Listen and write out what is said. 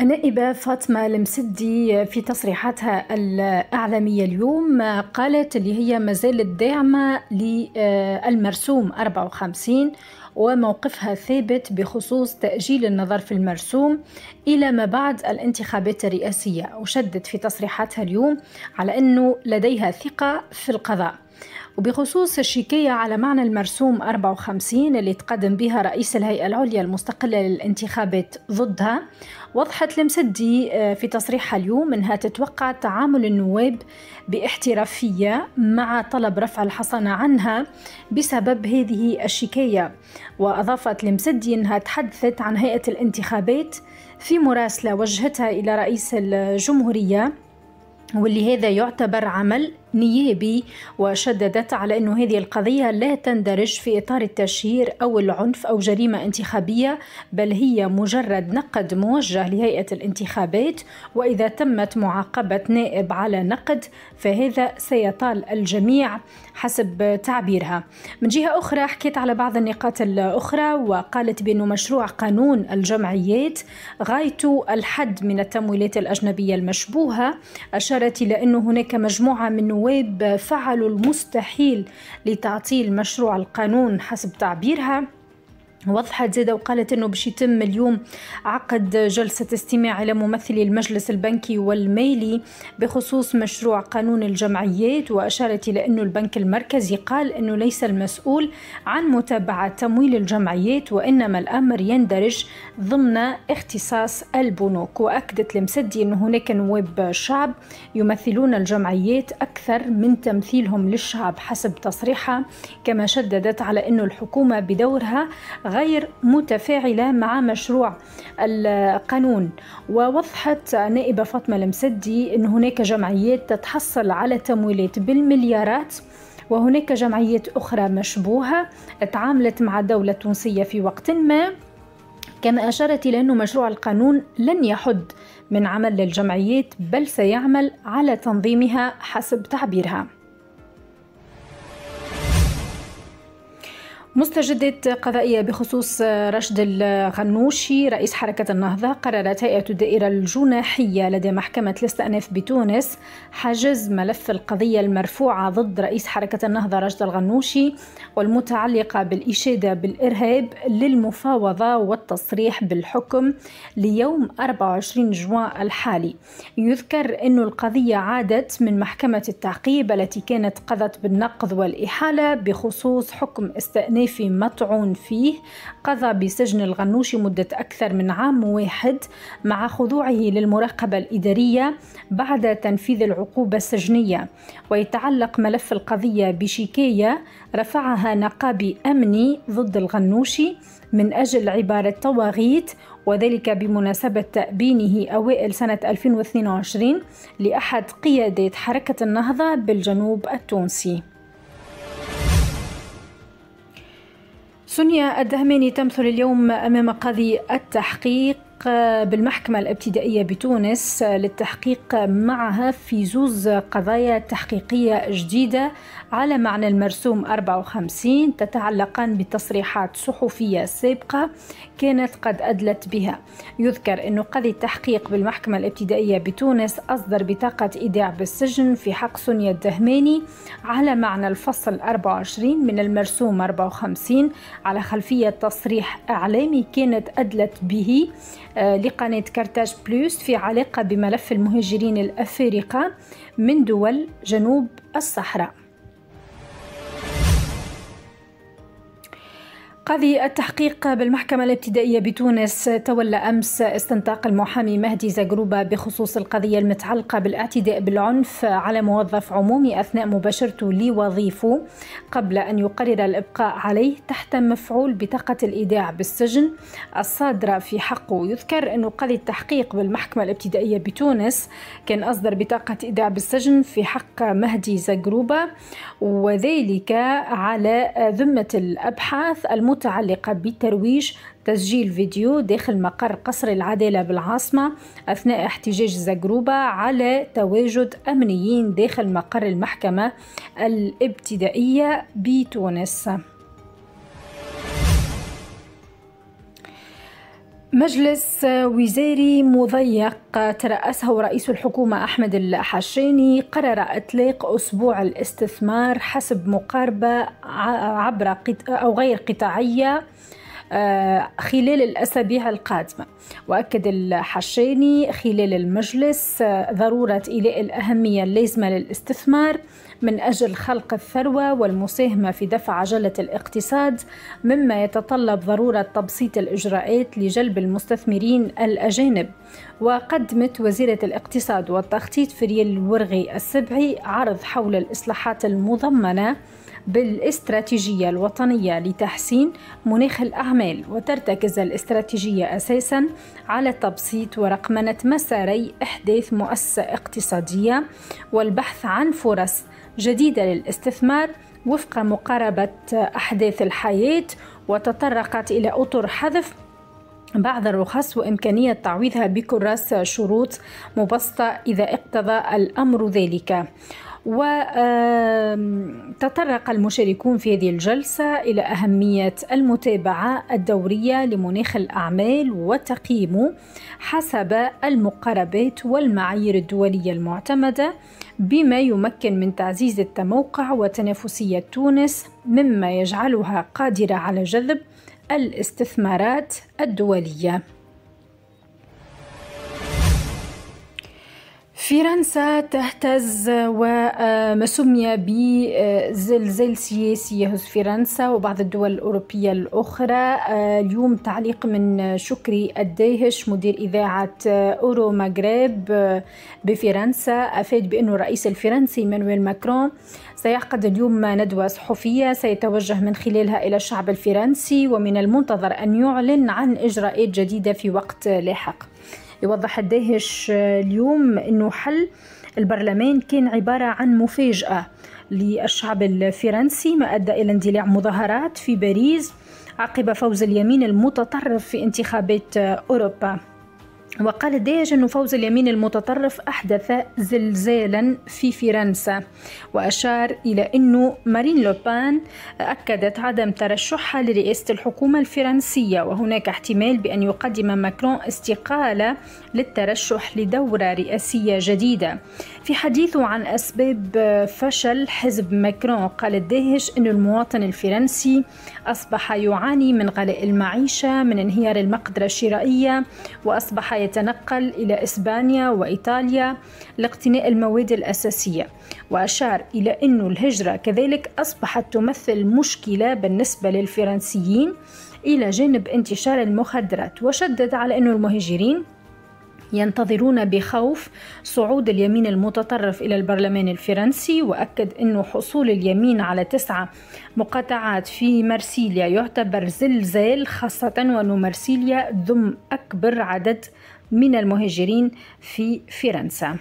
النائبة فاطمة المسدي في تصريحاتها الإعلامية اليوم قالت اللي هي ما زالت داعمة للمرسوم 54 وموقفها ثابت بخصوص تأجيل النظر في المرسوم إلى ما بعد الانتخابات الرئاسية. وشدت في تصريحاتها اليوم على أنه لديها ثقة في القضاء. وبخصوص الشكاية على معنى المرسوم 54 اللي تقدم بها رئيس الهيئة العليا المستقلة للانتخابات ضدها وضحت المسدي آه، في تصريحها اليوم أنها تتوقع تعامل النواب باحترافية مع طلب رفع الحصانة عنها بسبب هذه الشكاية وأضافت المسدي أنها تحدثت عن هيئة الانتخابات في مراسلة وجهتها إلى رئيس الجمهورية واللي هذا يعتبر عمل نيابي وشددت على أن هذه القضية لا تندرج في إطار التشهير أو العنف أو جريمة انتخابية بل هي مجرد نقد موجه لهيئة الانتخابات وإذا تمت معاقبة نائب على نقد فهذا سيطال الجميع حسب تعبيرها. من جهة أخرى حكيت على بعض النقاط الأخرى وقالت بأن مشروع قانون الجمعيات غايته الحد من التمويلات الأجنبية المشبوهة أشارت إلى أن هناك مجموعة من النواب فعلوا المستحيل لتعطيل مشروع القانون حسب تعبيرها. وضحت زيدا وقالت إنه باش يتم اليوم عقد جلسة استماع إلى ممثلي المجلس البنكي والمالي بخصوص مشروع قانون الجمعيات وأشارت إلى إنه البنك المركزي قال إنه ليس المسؤول عن متابعة تمويل الجمعيات وإنما الأمر يندرج ضمن اختصاص البنوك. وأكدت المسدي ان هناك نواب شعب يمثلون الجمعيات أكثر من تمثيلهم للشعب حسب تصريحها كما شددت على إنه الحكومة بدورها غير متفاعلة مع مشروع القانون. ووضحت نائبة فاطمة المسدي أن هناك جمعيات تتحصل على تمويلات بالمليارات وهناك جمعيات أخرى مشبوهة تعاملت مع الدولة التونسية في وقت ما. كما أشارت إلى أن مشروع القانون لن يحد من عمل للجمعيات بل سيعمل على تنظيمها حسب تعبيرها. مستجدات قضائية بخصوص رشد الغنوشي رئيس حركة النهضة قررت هيئة الدائرة الجناحية لدى محكمة الاستئناف بتونس حجز ملف القضية المرفوعة ضد رئيس حركة النهضة رشد الغنوشي والمتعلقة بالإشادة بالإرهاب للمفاوضة والتصريح بالحكم ليوم 24 جوان الحالي. يذكر أن القضية عادت من محكمة التعقيب التي كانت قضت بالنقض والإحالة بخصوص حكم استئناف في مطعون فيه قضى بسجن الغنوشي مدة أكثر من عام واحد مع خضوعه للمراقبة الإدارية بعد تنفيذ العقوبة السجنية. ويتعلق ملف القضية بشكاية رفعها نقابي أمني ضد الغنوشي من أجل عبارة طواغيت وذلك بمناسبة تأبينه أوائل سنة 2022 لأحد قيادات حركة النهضة بالجنوب التونسي. سونيا الدهماني تمثل اليوم أمام قاضي التحقيق. بالمحكمة الابتدائية بتونس للتحقيق معها في زوز قضايا تحقيقية جديدة على معنى المرسوم 54 تتعلقان بتصريحات صحفية سابقة كانت قد أدلت بها. يذكر أن قاضي التحقيق بالمحكمة الابتدائية بتونس أصدر بطاقة إيداع بالسجن في حق سونيا الدهماني على معنى الفصل 24 من المرسوم 54 على خلفية تصريح إعلامي كانت أدلت به. لقناة كارتاج بلوس في علاقة بملف المهاجرين الأفارقة من دول جنوب الصحراء. قاضي التحقيق بالمحكمة الابتدائية بتونس تولى أمس استنطاق المحامي مهدي زغروبة بخصوص القضية المتعلقة بالاعتداء بالعنف على موظف عمومي أثناء مباشرته لوظيفه قبل أن يقرر الإبقاء عليه تحت مفعول بطاقة الإيداع بالسجن. الصادرة في حقه يذكر أن قاضي التحقيق بالمحكمة الابتدائية بتونس كان أصدر بطاقة إيداع بالسجن في حق مهدي زغروبة وذلك على ذمة الأبحاث المت متعلقة بترويج تسجيل فيديو داخل مقر قصر العدالة بالعاصمة أثناء احتجاج زغروبة على تواجد أمنيين داخل مقر المحكمة الابتدائية بتونس. مجلس وزاري مضيق ترأسه رئيس الحكومة أحمد الحشاني قرر إطلاق أسبوع الاستثمار حسب مقاربة عبر أو غير قطاعية. خلال الأسابيع القادمة. وأكد الحشاني خلال المجلس آه، ضرورة إيلاء الأهمية اللازمة للاستثمار من أجل خلق الثروة والمساهمة في دفع عجلة الاقتصاد مما يتطلب ضرورة تبسيط الإجراءات لجلب المستثمرين الأجانب. وقدمت وزيرة الاقتصاد والتخطيط فريال الورغي السبعي عرض حول الإصلاحات المضمنة بالاستراتيجية الوطنية لتحسين مناخ الأعمال وترتكز الاستراتيجية أساسا على تبسيط ورقمنة مساري إحداث مؤسسة اقتصادية والبحث عن فرص جديدة للاستثمار وفق مقاربة أحداث الحياة وتطرقت إلى أطر حذف بعض الرخص وإمكانية تعويضها بكراس شروط مبسطة إذا اقتضى الأمر ذلك. وتطرق المشاركون في هذه الجلسة إلى أهمية المتابعة الدورية لمناخ الأعمال وتقييمه حسب المقاربات والمعايير الدولية المعتمدة بما يمكن من تعزيز التموقع وتنافسية تونس مما يجعلها قادرة على جذب الاستثمارات الدولية. فرنسا تهتز وما سمي بزلزال سياسي يهز فرنسا وبعض الدول الأوروبية الأخرى. اليوم تعليق من شكري الداهش مدير إذاعة أورو مغرب بفرنسا أفاد بأن الرئيس الفرنسي مانويل ماكرون سيعقد اليوم ندوة صحفية سيتوجه من خلالها إلى الشعب الفرنسي ومن المنتظر أن يعلن عن إجراءات جديدة في وقت لاحق. يوضح الداهش اليوم أنه حل البرلمان كان عبارة عن مفاجأة للشعب الفرنسي ما أدى إلى اندلاع مظاهرات في باريس عقب فوز اليمين المتطرف في انتخابات أوروبا. وقال ديج أن فوز اليمين المتطرف أحدث زلزالا في فرنسا وأشار إلى أن مارين لوبان أكدت عدم ترشحها لرئاسة الحكومة الفرنسية وهناك احتمال بأن يقدم ماكرون استقالة للترشح لدورة رئاسية جديدة. في حديثه عن أسباب فشل حزب ماكرون قال الداهش أن المواطن الفرنسي أصبح يعاني من غلاء المعيشة من انهيار المقدرة الشرائية وأصبح يتنقل إلى إسبانيا وإيطاليا لاقتناء المواد الأساسية. وأشار إلى أن الهجرة كذلك أصبحت تمثل مشكلة بالنسبة للفرنسيين. إلى جانب انتشار المخدرات وشدد على أن المهاجرين ينتظرون بخوف صعود اليمين المتطرف إلى البرلمان الفرنسي وأكد أن حصول اليمين على تسعة مقاطعات في مرسيليا يعتبر زلزال خاصة وأن مرسيليا ضم أكبر عدد من المهاجرين في فرنسا.